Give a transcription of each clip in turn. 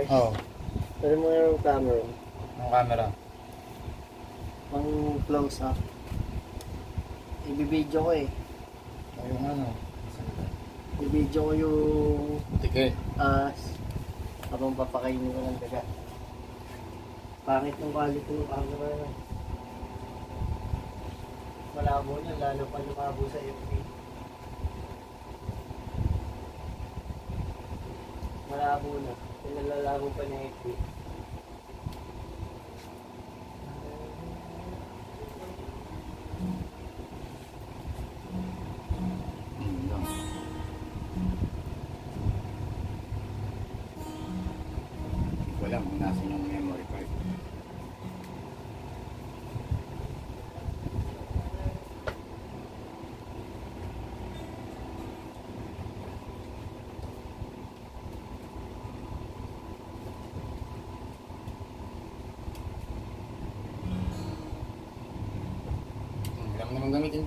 Ayos. Oo. Pero mo yung camera. Ang camera. Pang close up. Ibibidyo ko eh. Ayun ano. Ibibidyo ko yung Tike. as habang papakainin ko ng daga. Pangit ng quality ng camera na. Malabo niya, lalo pa lumabo sa FB. Malabo na. Pinalalabo pa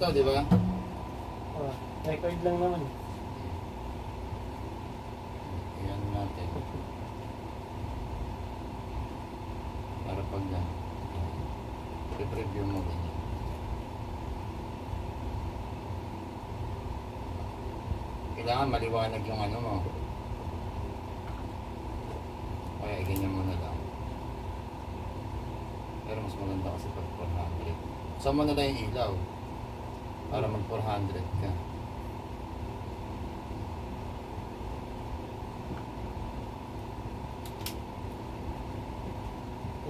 to, di ba? Oh, record lang naman. Ayan natin. Para pag yan. I-preview mo ganyan. Kailangan maliwanag yung ano mo. Kaya i-ganyan mo na lang. Pero mas maganda kasi pag 400. Sama na lang yung ilaw. Para mag 400 ka.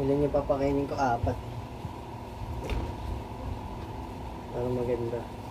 Ilan yung papakainin ko? Apat. Para maganda.